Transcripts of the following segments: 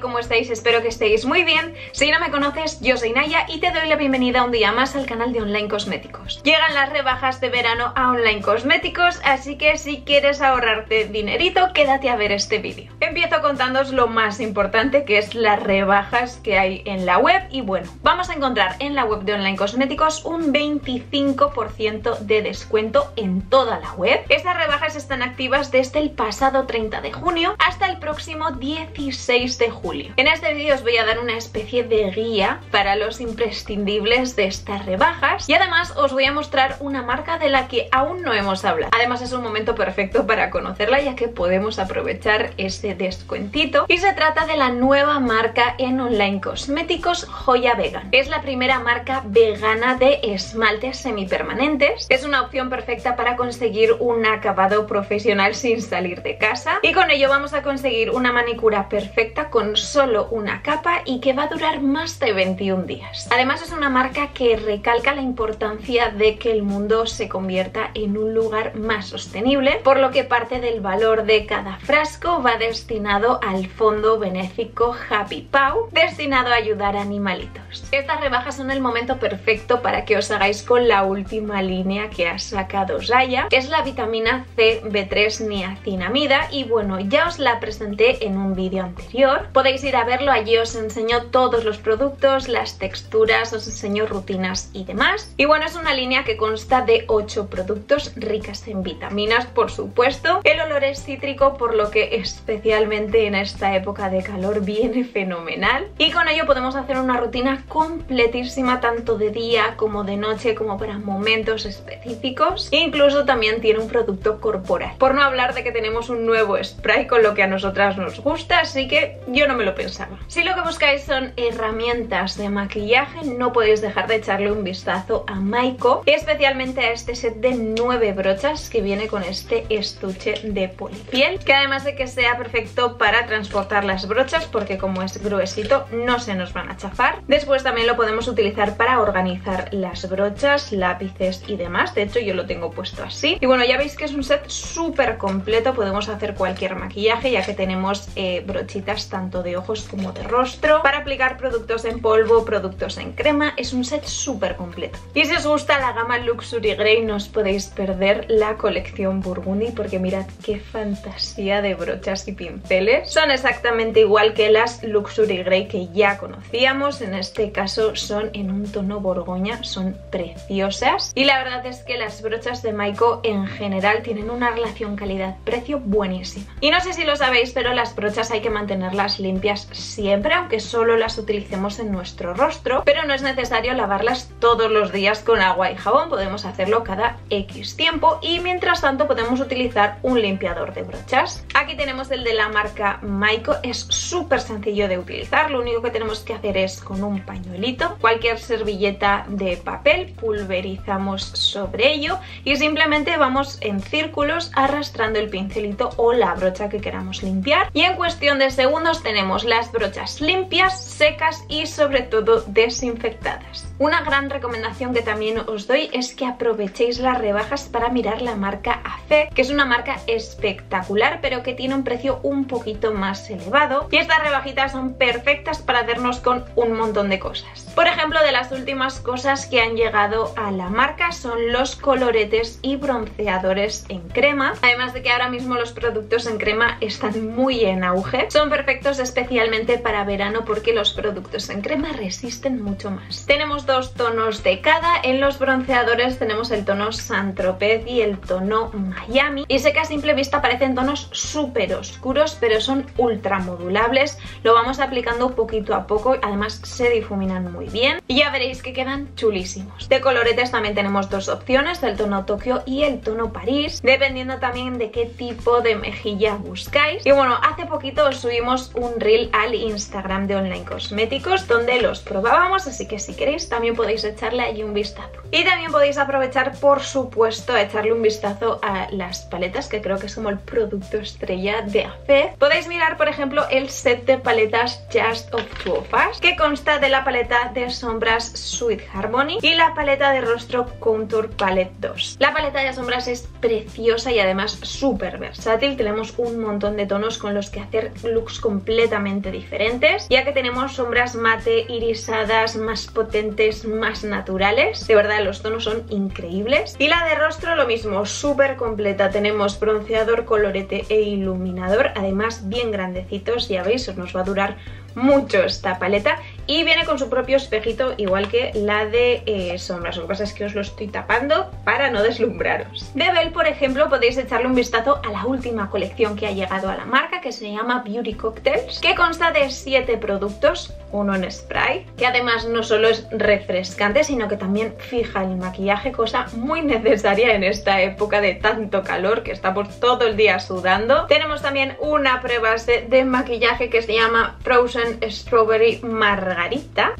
¿Cómo estáis? Espero que estéis muy bien. Si no me conoces, yo soy Naya y te doy la bienvenida un día más al canal de Online Cosméticos. Llegan las rebajas de verano a Online Cosméticos, así que si quieres ahorrarte dinerito, quédate a ver este vídeo. Empiezo contándoos lo más importante, que es las rebajas que hay en la web. Y bueno, vamos a encontrar en la web de Online Cosméticos un 25% de descuento en toda la web. Estas rebajas están activas desde el pasado 30 de junio hasta el próximo 16 de julio. En este vídeo os voy a dar una especie de guía para los imprescindibles de estas rebajas y además os voy a mostrar una marca de la que aún no hemos hablado. Además es un momento perfecto para conocerla ya que podemos aprovechar ese descuentito y se trata de la nueva marca en online cosméticos Joya Vegan. Es la primera marca vegana de esmaltes semipermanentes. Es una opción perfecta para conseguir un acabado profesional sin salir de casa y con ello vamos a conseguir una manicura perfecta con solo una capa y que va a durar más de 21 días. Además es una marca que recalca la importancia de que el mundo se convierta en un lugar más sostenible, por lo que parte del valor de cada frasco va destinado al fondo benéfico Happy Pau, destinado a ayudar a animalitos. Estas rebajas son el momento perfecto para que os hagáis con la última línea que ha sacado Zaya, que es la vitamina C B3 niacinamida y bueno, ya os la presenté en un vídeo anterior. Podéis ir a verlo, allí os enseño todos los productos, las texturas, os enseño rutinas y demás. Y bueno, es una línea que consta de 8 productos ricas en vitaminas, por supuesto. El olor es cítrico, por lo que especialmente en esta época de calor viene fenomenal. Y con ello podemos hacer una rutina completísima tanto de día como de noche, como para momentos específicos. Incluso también tiene un producto corporal. Por no hablar de que tenemos un nuevo spray con lo que a nosotras nos gusta, así que yo no me lo pensaba. Si lo que buscáis son herramientas de maquillaje, no podéis dejar de echarle un vistazo a Maiko, especialmente a este set de 9 brochas que viene con este estuche de polipiel, que además de que sea perfecto para transportar las brochas, porque como es gruesito no se nos van a chafar. Después también lo podemos utilizar para organizar las brochas, lápices y demás, de hecho yo lo tengo puesto así. Y bueno, ya veis que es un set súper completo, podemos hacer cualquier maquillaje ya que tenemos eh, brochitas tanto de ojos como de rostro. Para aplicar productos en polvo, productos en crema, es un set súper completo. Y si os gusta la gama Luxury Grey no os podéis perder la colección Burgundy porque mirad qué fantasía de brochas y pinceles. Son exactamente igual que las Luxury Grey que ya conocíamos, en este caso son en un tono borgoña, son preciosas. Y la verdad es que las brochas de Maiko en general tienen una relación calidad-precio buenísima. Y no sé si lo sabéis, pero las brochas hay que mantenerlas limpias siempre, aunque solo las utilicemos en nuestro rostro, pero no es necesario lavarlas todos los días con agua y jabón, podemos hacerlo cada X tiempo y mientras tanto podemos utilizar un limpiador de brochas. Aquí tenemos el de la marca Maiko, es súper sencillo de utilizar, lo único que tenemos que hacer es con un pañuelito, cualquier servilleta de papel, pulverizamos sobre ello y simplemente vamos en círculos arrastrando el pincelito o la brocha que queramos limpiar y en cuestión de segundos tenemos las brochas limpias, secas y sobre todo desinfectadas. Una gran recomendación que también os doy es que aprovechéis las rebajas para mirar la marca AFE, que es una marca espectacular pero que tiene un precio un poquito más elevado y estas rebajitas son perfectas para hacernos con un montón de cosas. Por ejemplo, de las últimas cosas que han llegado a la marca son los coloretes y bronceadores en crema, además de que ahora mismo los productos en crema están muy en auge. Son perfectos especialmente para verano porque los productos en crema resisten mucho más. Tenemos dos tonos de cada, en los bronceadores tenemos el tono Saint Tropez y el tono Miami y sé que a simple vista parecen tonos súper oscuros pero son ultra modulables, lo vamos aplicando poquito a poco, además se difuminan muy bien y ya veréis que quedan chulísimos. De coloretes también tenemos dos opciones, el tono Tokio y el tono París, dependiendo también de qué tipo de mejilla buscáis. Y bueno, hace poquito os subimos un reel al Instagram de Online Cosméticos donde los probábamos, así que si queréis también podéis echarle ahí un vistazo. Y también podéis aprovechar, por supuesto, a echarle un vistazo a las paletas, que creo que es como el producto estrella de AFE. Podéis mirar, por ejemplo, el set de paletas Just of Two of que consta de la paleta de sombras Sweet Harmony y la paleta de rostro Contour Palette 2. La paleta de sombras es preciosa y además súper versátil. Tenemos un montón de tonos con los que hacer looks completamente diferentes, ya que tenemos sombras mate, irisadas, más potentes, más naturales. De verdad, los tonos son increíbles. Y la de rostro lo mismo, súper completa. Tenemos bronceador, colorete e iluminador, además bien grandecitos, ya veis, os nos va a durar mucho esta paleta y viene con su propio espejito igual que la de eh, sombras. Lo que pasa es que os lo estoy tapando para no deslumbraros. De Bell, por ejemplo, podéis echarle un vistazo a la última colección que ha llegado a la marca que se llama Beauty Cocktails que consta de 7 productos, uno en spray, que además no solo es refrescante sino que también fija el maquillaje, cosa muy necesaria en esta época de tanto calor que estamos todo el día sudando. Tenemos también una prebase de maquillaje que se llama Frozen Strawberry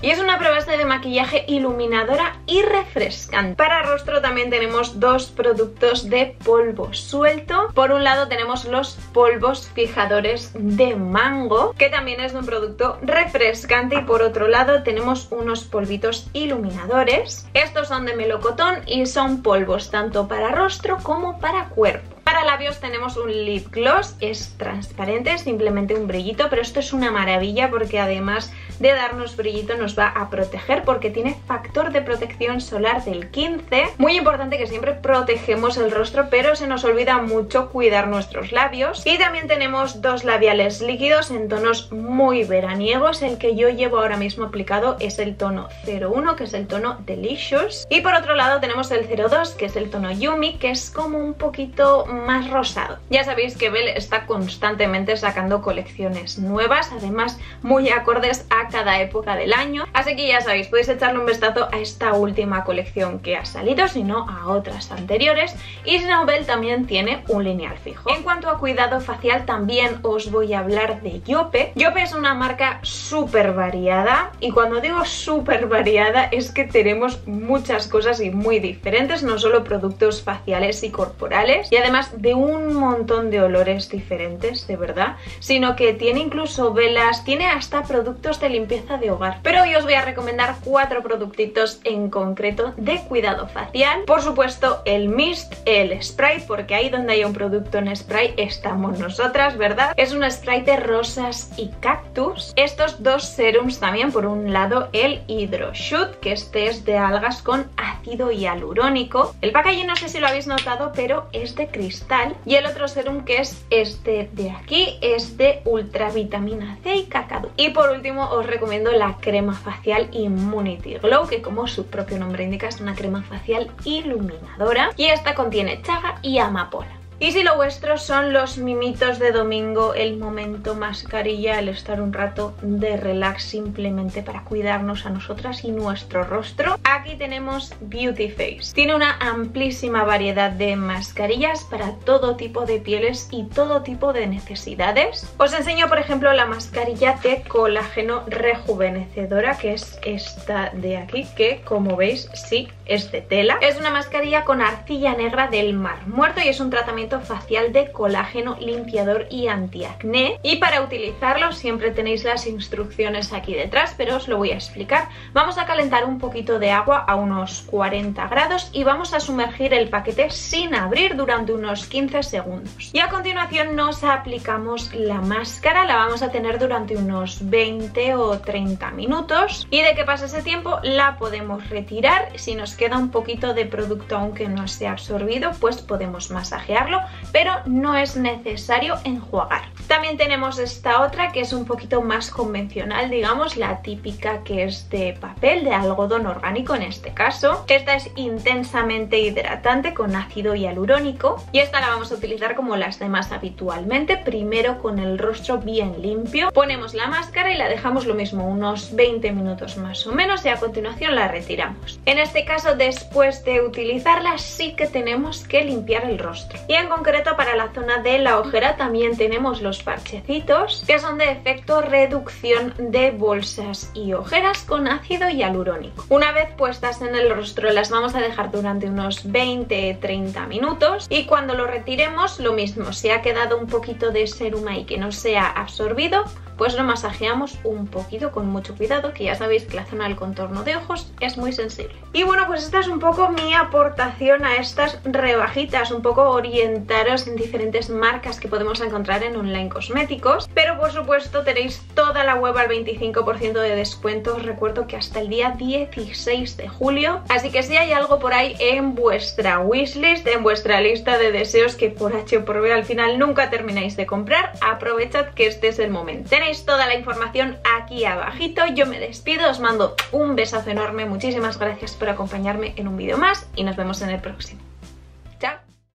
Y es una prebase de maquillaje iluminadora y refrescante. Para rostro también tenemos dos productos de polvo suelto. Por un lado tenemos los polvos fijadores de mango, que también es un producto refrescante y por otro lado tenemos unos polvitos iluminadores. Estos son de melocotón y son polvos tanto para rostro como para cuerpo. Labios tenemos un lip gloss, es transparente, simplemente un brillito, pero esto es una maravilla porque además de darnos brillito nos va a proteger porque tiene factor de protección solar del 15. Muy importante que siempre protegemos el rostro, pero se nos olvida mucho cuidar nuestros labios. Y también tenemos dos labiales líquidos en tonos muy veraniegos. El que yo llevo ahora mismo aplicado es el tono 01, que es el tono Delicious. Y por otro lado tenemos el 02, que es el tono Yumi, que es como un poquito más rosado. Ya sabéis que Belle está constantemente sacando colecciones nuevas, además muy acordes a cada época del año. Así que ya sabéis, podéis echarle un vistazo a esta última colección que ha salido, si no a otras anteriores. Y si no, también tiene un lineal fijo. En cuanto a cuidado facial, también os voy a hablar de Yope. Yope es una marca súper variada y cuando digo súper variada es que tenemos muchas cosas y muy diferentes, no solo productos faciales y corporales y además de un montón de olores diferentes, de verdad, sino que tiene incluso velas, tiene hasta productos de limpieza de hogar. Pero hoy os voy a recomendar cuatro productitos en concreto de cuidado facial. Por supuesto, el mist, el spray, porque ahí donde hay un producto en spray estamos nosotras, ¿verdad? Es un spray de rosas y cactus. Estos dos serums también, por un lado el Hydro Shoot, que este es de algas con ácido hialurónico. El packaging no sé si lo habéis notado, pero es de cristal y el otro serum que es este de aquí es de ultra vitamina C y cacao. Y por último os recomiendo la crema facial Immunity Glow que como su propio nombre indica es una crema facial iluminadora y esta contiene chaga y amapola. Y si lo vuestro son los mimitos de domingo, el momento mascarilla, el estar un rato de relax simplemente para cuidarnos a nosotras y nuestro rostro, aquí tenemos Beauty Face. Tiene una amplísima variedad de mascarillas para todo tipo de pieles y todo tipo de necesidades. Os enseño por ejemplo la mascarilla de colágeno rejuvenecedora que es esta de aquí que como veis sí es de tela. Es una mascarilla con arcilla negra del mar muerto y es un tratamiento facial de colágeno limpiador y antiacné. Y para utilizarlo siempre tenéis las instrucciones aquí detrás pero os lo voy a explicar. Vamos a calentar un poquito de agua a unos 40 grados y vamos a sumergir el paquete sin abrir durante unos 15 segundos. Y a continuación nos aplicamos la máscara la vamos a tener durante unos 20 o 30 minutos. Y de que pase ese tiempo la podemos retirar. Si nos queda un poquito de producto aunque no ha absorbido pues podemos masajearlo pero no es necesario enjuagar. También tenemos esta otra que es un poquito más convencional, digamos, la típica que es de papel, de algodón orgánico en este caso. Esta es intensamente hidratante con ácido hialurónico y esta la vamos a utilizar como las demás habitualmente, primero con el rostro bien limpio. Ponemos la máscara y la dejamos lo mismo, unos 20 minutos más o menos y a continuación la retiramos. En este caso, después de utilizarla, sí que tenemos que limpiar el rostro. Y en concreto para la zona de la ojera también tenemos los parchecitos que son de efecto reducción de bolsas y ojeras con ácido hialurónico. Una vez puestas en el rostro las vamos a dejar durante unos 20-30 minutos y cuando lo retiremos lo mismo, si ha quedado un poquito de serum ahí que no se ha absorbido, pues lo masajeamos un poquito con mucho cuidado, que ya sabéis que la zona del contorno de ojos es muy sensible. Y bueno, pues esta es un poco mi aportación a estas rebajitas, un poco orientaros en diferentes marcas que podemos encontrar en online cosméticos, pero por supuesto tenéis toda la web al 25% de descuento, os recuerdo que hasta el día 16 de julio, así que si hay algo por ahí en vuestra wishlist, en vuestra lista de deseos que por H o por B al final nunca termináis de comprar, aprovechad que este es el momento toda la información aquí abajito. Yo me despido, os mando un besazo enorme, muchísimas gracias por acompañarme en un vídeo más y nos vemos en el próximo.